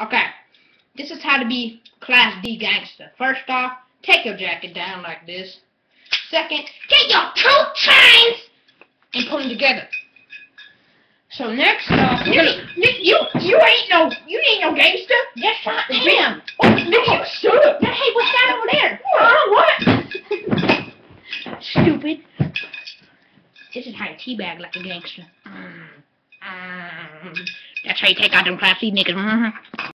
Okay. This is how to be Class D gangster. First off, take your jacket down like this. Second, get your two chains and put them together. So next off, you, you, you, you ain't no, you ain't no gangster. Yes, I am. Oh, no, shut up. Now, hey, what's that over there? Uh, what? Stupid. This is how you teabag like a gangster. Mm, Um, That's how you take out them classy niggas. Mm-hmm.